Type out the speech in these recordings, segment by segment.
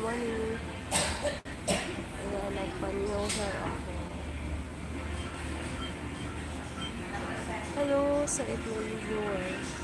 morning. Kaya nagpanyo hair ako. Hello sa itlog viewers.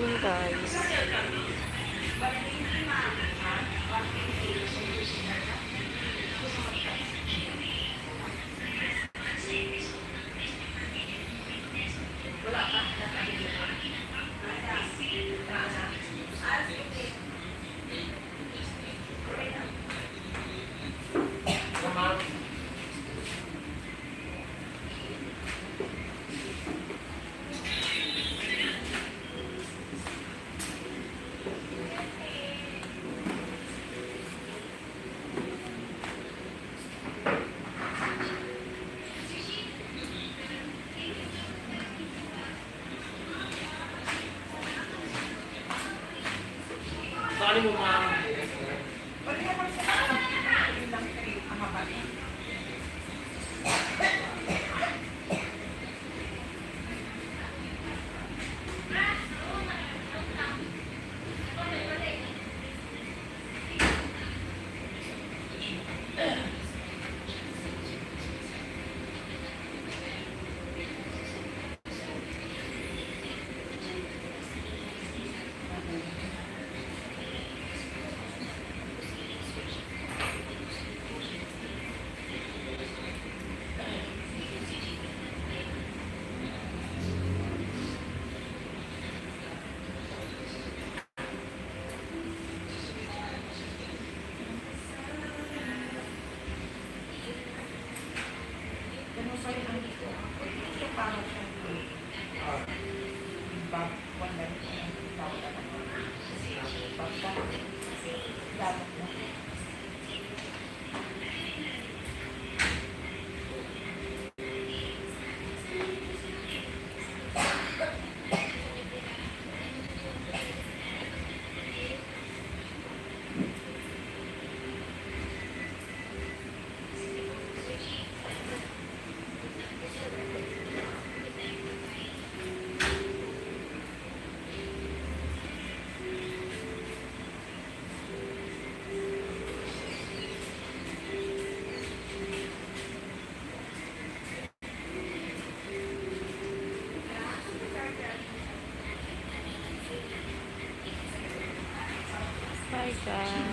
Hi, good morning guys. Di 吗 guys.